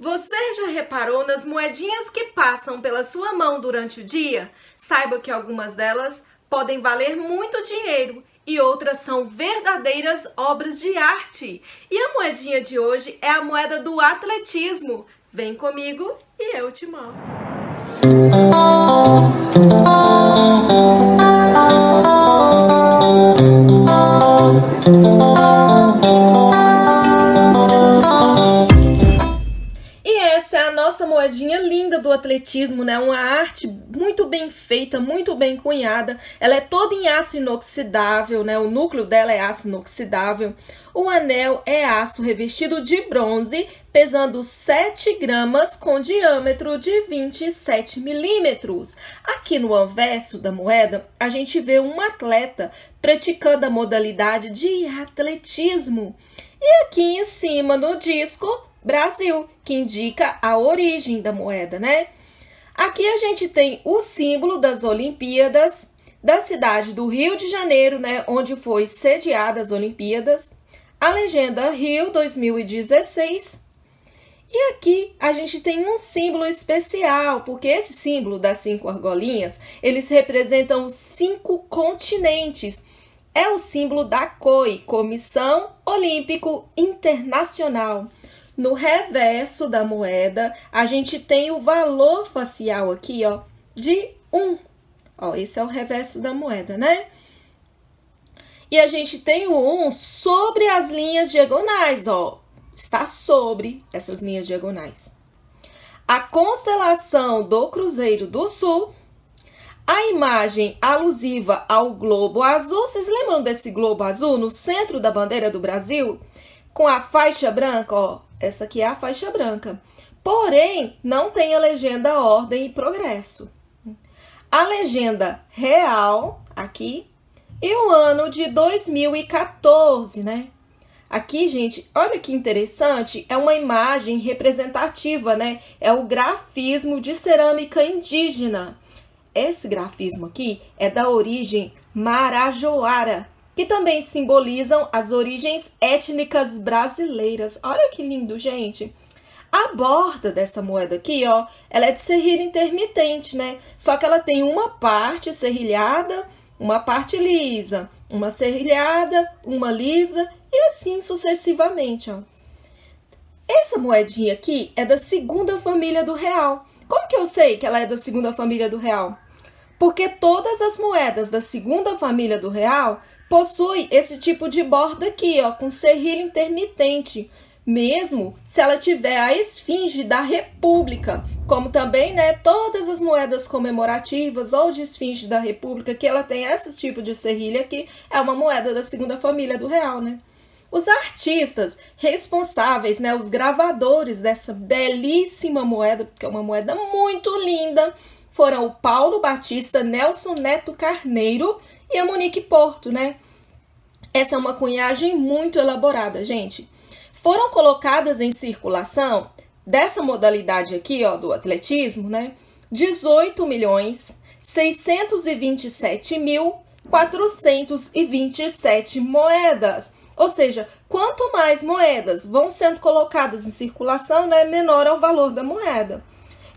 Você já reparou nas moedinhas que passam pela sua mão durante o dia? Saiba que algumas delas podem valer muito dinheiro e outras são verdadeiras obras de arte. E a moedinha de hoje é a moeda do atletismo. Vem comigo e eu te mostro. nossa do atletismo, né? Uma arte muito bem feita, muito bem cunhada. Ela é toda em aço inoxidável, né? O núcleo dela é aço inoxidável. O anel é aço revestido de bronze, pesando 7 gramas com diâmetro de 27 milímetros. Aqui no anverso da moeda, a gente vê um atleta praticando a modalidade de atletismo. E aqui em cima no disco Brasil, que indica a origem da moeda, né? Aqui a gente tem o símbolo das Olimpíadas da cidade do Rio de Janeiro, né, onde foi sediada as Olimpíadas. A legenda Rio 2016. E aqui a gente tem um símbolo especial, porque esse símbolo das cinco argolinhas, eles representam cinco continentes. É o símbolo da COI, Comissão Olímpico Internacional. No reverso da moeda, a gente tem o valor facial aqui, ó, de 1. Um. Ó, esse é o reverso da moeda, né? E a gente tem o 1 um sobre as linhas diagonais, ó. Está sobre essas linhas diagonais. A constelação do Cruzeiro do Sul, a imagem alusiva ao globo azul. Vocês lembram desse globo azul no centro da bandeira do Brasil? Com a faixa branca, ó, essa aqui é a faixa branca. Porém, não tem a legenda ordem e progresso. A legenda real aqui e o ano de 2014, né? Aqui, gente, olha que interessante, é uma imagem representativa, né? É o grafismo de cerâmica indígena. Esse grafismo aqui é da origem marajoara, que também simbolizam as origens étnicas brasileiras. Olha que lindo, gente! A borda dessa moeda aqui, ó, ela é de serrilha intermitente, né? Só que ela tem uma parte serrilhada, uma parte lisa, uma serrilhada, uma lisa e assim sucessivamente, ó. Essa moedinha aqui é da segunda família do real. Como que eu sei que ela é da segunda família do real? Porque todas as moedas da segunda família do real possui esse tipo de borda aqui, ó, com serrilha intermitente, mesmo se ela tiver a esfinge da República, como também, né, todas as moedas comemorativas ou de esfinge da República, que ela tem esse tipo de serrilha aqui, é uma moeda da segunda família do real, né? Os artistas responsáveis, né, os gravadores dessa belíssima moeda, que é uma moeda muito linda, foram o Paulo Batista, Nelson Neto Carneiro e a Monique Porto, né? Essa é uma cunhagem muito elaborada, gente. Foram colocadas em circulação dessa modalidade aqui, ó, do atletismo, né? 18 milhões 627 mil 427 moedas. Ou seja, quanto mais moedas vão sendo colocadas em circulação, né, menor é o valor da moeda.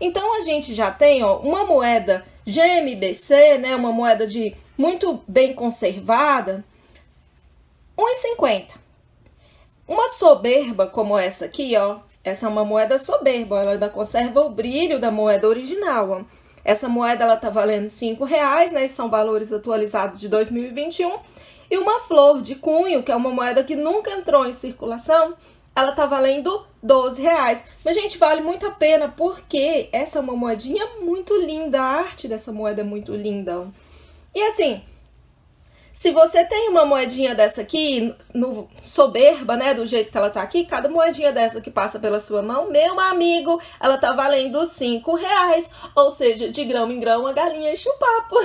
Então a gente já tem ó, uma moeda GMBC, né, uma moeda de muito bem conservada, 1,50. Uma soberba como essa aqui, ó, essa é uma moeda soberba, ela ainda conserva o brilho da moeda original, ó. Essa moeda ela tá valendo 5 reais, né? São valores atualizados de 2021. E uma flor de cunho, que é uma moeda que nunca entrou em circulação, ela tá valendo 12 reais. Mas, gente, vale muito a pena, porque essa é uma moedinha muito linda, a arte dessa moeda é muito linda. E assim, se você tem uma moedinha dessa aqui, no soberba, né, do jeito que ela tá aqui, cada moedinha dessa que passa pela sua mão, meu amigo, ela tá valendo 5 reais. Ou seja, de grão em grão, a galinha enche o papo.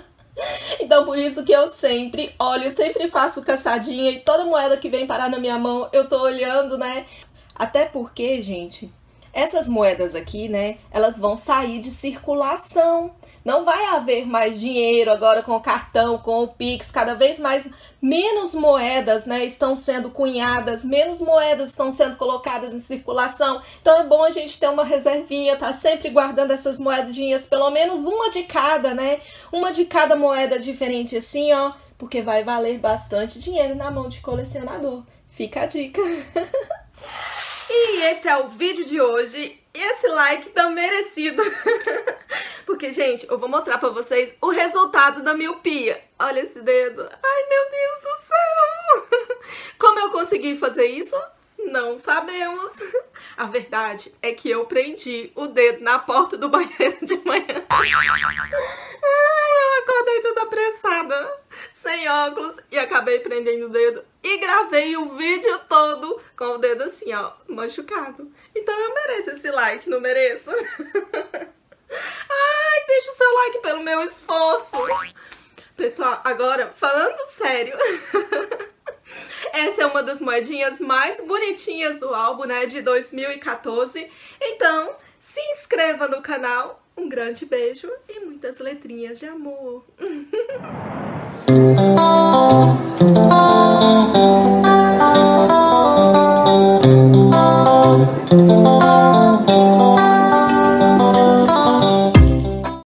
Então, por isso que eu sempre olho, sempre faço caçadinha e toda moeda que vem parar na minha mão, eu tô olhando, né? Até porque, gente, essas moedas aqui, né, elas vão sair de circulação. Não vai haver mais dinheiro agora com o cartão, com o Pix, cada vez mais menos moedas, né, estão sendo cunhadas, menos moedas estão sendo colocadas em circulação. Então é bom a gente ter uma reservinha, tá sempre guardando essas moedinhas, pelo menos uma de cada, né? Uma de cada moeda diferente assim, ó, porque vai valer bastante dinheiro na mão de colecionador. Fica a dica. e esse é o vídeo de hoje. Esse like tão merecido. Porque, gente, eu vou mostrar pra vocês o resultado da miopia. Olha esse dedo. Ai, meu Deus do céu. Como eu consegui fazer isso? Não sabemos. A verdade é que eu prendi o dedo na porta do banheiro de manhã. Ai, eu acordei toda apressada, sem óculos, e acabei prendendo o dedo. E gravei o vídeo todo com o dedo assim, ó, machucado. Então eu mereço esse like, não mereço? Ai, deixa o seu like pelo meu esforço. Pessoal, agora, falando sério... Essa é uma das moedinhas mais bonitinhas do álbum, né, de 2014. Então, se inscreva no canal. Um grande beijo e muitas letrinhas de amor.